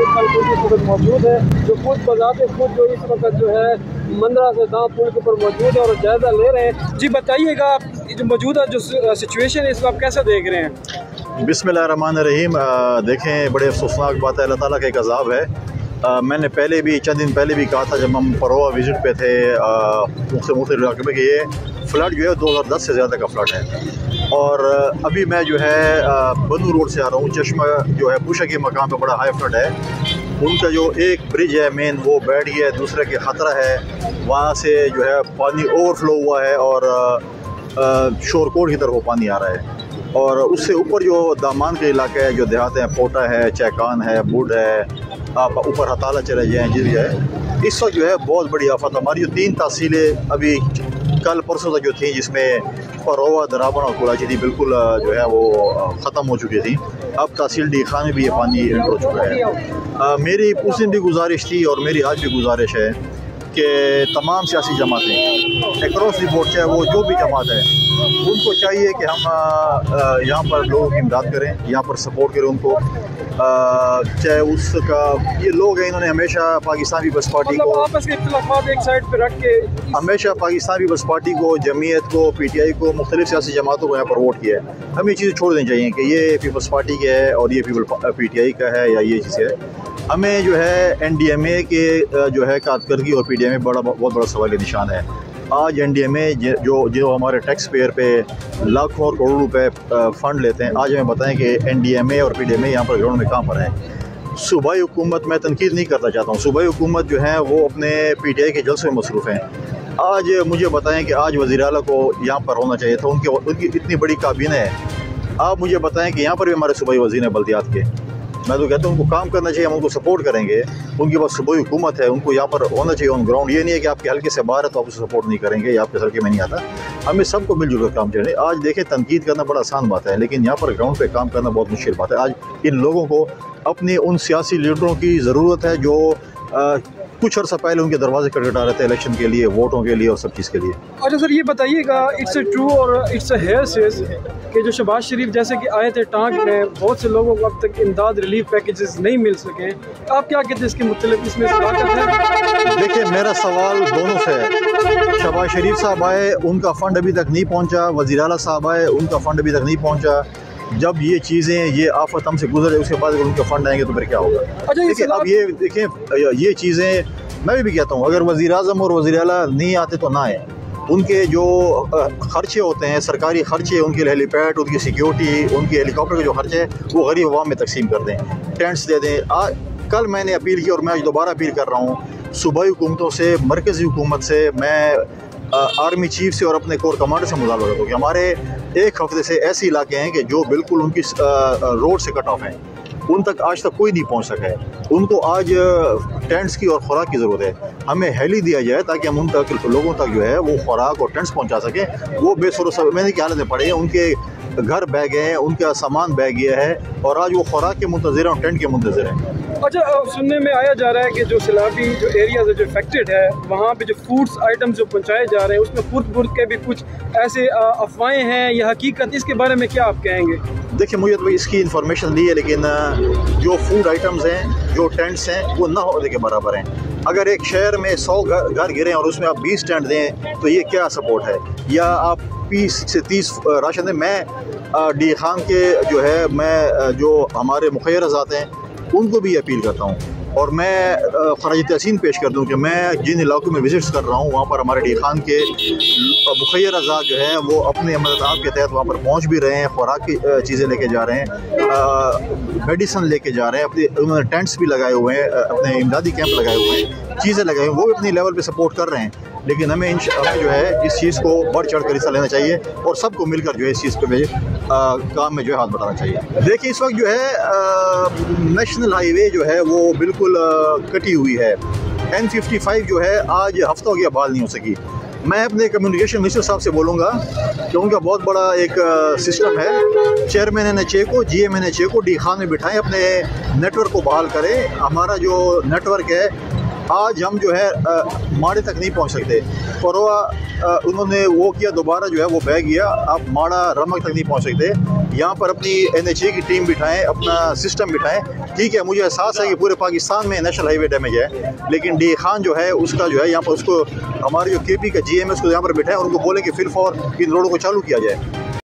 इस वक्त मौजूद है जो खुद बजाते खुद जो इस वक्त जो है मंदरा से दाम पुल के ऊपर मौजूद है और जायज़ा ले रहे हैं। जी बताइएगा जो मौजूदा जो सिचुएशन है इसको आप कैसे देख रहे हैं? बिसमीम देखें बड़े अफसोसनाक बात है अल्लाह ताला का एक अजाब है। आ, मैंने पहले भी चंद दिन पहले भी कहा था जब हम परोवा विज़िट पे थे मुख्त मुख्त इलाके में कि ये फ्लड जो है 2010 से ज़्यादा का फ्लड है। और अभी मैं जो है बंदू रोड से आ रहा हूँ। चश्मा जो है पुशा के मकाम पे बड़ा हाई फ्लड है। उनका जो एक ब्रिज है मेन, वो बैठ गया है। दूसरे के ख़तरा है। वहाँ से जो है, पानी ओवरफ्लो हुआ है और शोरकोट की तरफ़ वो पानी आ रहा है। और उससे ऊपर जो दामान के इलाके हैं, जो देहात हैं, पोटा है, चैकान है, बुड है, आप ऊपर हताला चले जाएँ जिस है। इस वक्त जो है, बहुत बड़ी आफत हमारी। जो तीन तहसीलें अभी कल परसों तक जो थी जिसमें परोवा दराबन और कुराची थी बिल्कुल जो है वो ख़त्म हो चुकी थी। अब तहसील डी खान में भी ये पानी एंटर हो चुका है। आ, मेरी उस दिन भी गुजारिश थी और मेरी आज भी गुजारिश है कि तमाम सियासी जमातें एक्रॉस दी बोर्ड चाहे वो जो भी जमात है उनको चाहिए कि हम यहाँ पर लोगों की इमदाद करें यहाँ पर सपोर्ट करें उनको। चाहे उसका ये लोग हैं इन्होंने हमेशा पाकिस्तान पीपल्स पार्टी मतलब को आपस के इख्तलाफात एक साइड पर रख के हमेशा पाकिस्तान पीपल्स पार्टी को जमीयत को पी टी आई को मुख्तलिफ़ सियासी जमातों को यहाँ पर वोट किया है। हमें ये चीज़ें छोड़ देनी चाहिए कि ये पीपल्स पार्टी का है और ये पीपल पी टी आई का है या ये चीज़ है। हमें जो है एन डी एम ए के जो है कारकर्दगी और पी डी एम ए बड़ा, बहुत बड़ा सवाल निशान है। आज एन डी एम ए जो जो हमारे टैक्स पेयर पे लाखों और करोड़ों रुपए फ़ंड लेते हैं, आज हमें बताएँ कि एन डी एम ए और पी डी एम ए यहाँ पर ग्राउंड में कहाँ पर है। सूबाई हुकूमत मैं तनकीद नहीं करना चाहता हूँ। सूबाई हुकूमत जो है, वो अपने पी टी आई के जलसे में मसरूफ़ हैं। आज मुझे बताएँ कि आज वजी अला को यहाँ पर होना चाहिए था। उनके, उनकी इतनी बड़ी काबीना है। आप मुझे बताएँ कि यहाँ पर भी हमारे सूबाई वजी हैं बल्दियात के। मैं तो कहता हूँ, उनको काम करना चाहिए, हम उनको सपोर्ट करेंगे। उनके पास सुबह हुकूमत है, उनको यहाँ पर होना चाहिए ऑन ग्राउंड ये नहीं है कि आपके हल्के से बाहर है तो आप उसे सपोर्ट नहीं करेंगे, या आपके सड़के में नहीं आता। हमें सबको मिलजुल काम चाहिए। आज देखें, तनकीद करना बड़ा आसान बात है, लेकिन यहाँ पर ग्राउंड पर काम करना बहुत मुश्किल बात है। आज इन लोगों को अपने उन सियासी लीडरों की ज़रूरत है जो कुछ अर्सा पहले उनके दरवाजे खटखटा रहे थे इलेक्शन के लिए वोटों के लिए और सब चीज़ के लिए। अच्छा सर ये बताइएगा इट्स ए ट्रू और इट्स हेयर सेज कि जो शबाज शरीफ जैसे कि आए थे टांग में बहुत से लोगों को अब तक इमदाद रिलीफ पैकेजेस नहीं मिल सके। आप क्या कहते हैं इसके मतलब इसमें देखिए मेरा सवाल दोनों से है। शबाज शरीफ साहब आए उनका फ़ंड अभी तक नहीं पहुँचा वज़ीर अला साहब आए उनका फ़ंड अभी तक नहीं पहुँचा। जब ये चीज़ें ये आफत हमसे गुजरे उसके बाद अगर उनके फंड आएँगे तो फिर क्या होगा? अच्छा देखिए अब ये देखें ये चीज़ें मैं भी, कहता हूँ अगर वज़ी अजम और वज़ी अला नहीं आते तो ना आए। उनके जो खर्चे होते हैं सरकारी खर्चे उनके हेलीपैड उनकी सिक्योरिटी उनके हेलीकॉप्टर के जो खर्चे हैं वो गरीब अवाम में तकसीम कर दें टेंट्स दे दें। आ, कल मैंने अपील की और मैं आज दोबारा अपील कर रहा हूँ सूबाई हुकूमतों से मरकज़ी हुकूमत से मैं आर्मी चीफ से और अपने कोर कमांडर से मुतालबा करता हूँ कि हमारे एक हफ़्ते से ऐसे इलाके हैं कि जो बिल्कुल उनकी रोड से कट ऑफ़ हैं। उन तक आज तक कोई नहीं पहुँच सका है। उनको आज टेंट्स की और खुराक की ज़रूरत है। हमें हेली दिया जाए ताकि हम उन तक, लोगों तक जो है वो खुराक और टेंट्स पहुँचा सकें। वो बेसर मैंने की हालत में पड़े हैं, उनके घर बह गए हैं, उनका सामान बह गया है और आज वो खुराक के मुंतजर हैं और टेंट के मुंतजर हैं। अच्छा सुनने में आया जा रहा है कि जो सैलाबी, जो एरियाज़ है, जो इफेक्टेड है, वहाँ पे जो फूड्स आइटम्स जो पहुँचाए जा रहे हैं, उसमें खुद बुर्द के भी कुछ ऐसे अफवाहें हैं या हकीकत, इसके बारे में क्या आप कहेंगे? देखिए, मुझे तो इसकी इन्फॉर्मेशन दी है, लेकिन जो फ़ूड आइटम्स हैं, जो टेंट्स हैं, वो ना होने के बराबर हैं। अगर एक शहर में सौ घर गिरे और उसमें आप बीस टेंट दें तो ये क्या सपोर्ट है? या आप बीस से तीस राशन दें? मैं डी खान के जो है, मैं जो हमारे मुखैर आते हैं उनको भी अपील करता हूँ। और मैं खराज तहसीन पेश कर दूँ कि मैं जिन इलाकों में विज़िट्स कर रहा हूँ, वहाँ पर हमारे डी खान के मुखैर अज़ा जो है, वो अपने मदद के तहत वहाँ पर पहुँच भी रहे हैं, खुराक की चीज़ें लेके जा रहे हैं मेडिसन लेके जा रहे हैं, अपने, उन्होंने टेंट्स भी लगाए हुए हैं अपने इमदादी कैंप लगाए हुए हैं, चीज़ें लगाई हुई वो भी अपनी लेवल पर सपोर्ट कर रहे हैं। लेकिन हमें हमें जो है इस चीज़ को बढ़ चढ़ कर हिस्सा लेना चाहिए और सबको मिलकर जो है इस चीज़ पे काम में जो है हाथ बढ़ाना चाहिए। देखिए, इस वक्त जो है नेशनल हाईवे जो है, वो बिल्कुल कटी हुई है। एन फिफ्टी फाइव जो है, आज हफ़्ता गया बहाल नहीं हो सकी। मैं अपने कम्युनिकेशन मिनिस्टर साहब से बोलूँगा कि उनका बहुत बड़ा एक सिस्टम है। चेयरमैन एन एच ए को G M N H A को डी खान में बिठाएँ, अपने नेटवर्क को बहाल करें। हमारा जो नेटवर्क है आज हम जो है माड़े तक नहीं पहुँच सकते। परोआ उन्होंने वो किया, दोबारा जो है वो बह गया। आप माड़ा रमक तक नहीं पहुँच सकते। यहाँ पर अपनी एन एच ए की टीम बिठाएँ, अपना सिस्टम बिठाएँ। ठीक है, मुझे एहसास है कि पूरे पाकिस्तान में नेशनल हाईवे डैमेज है। लेकिन डी खान जो है, उसका जो है, यहाँ पर उसको, हमारे जो के पी का जी एम एस को यहाँ पर बिठाएँ और उनको बोले कि फिर फॉर इन रोडों को चालू किया जाए।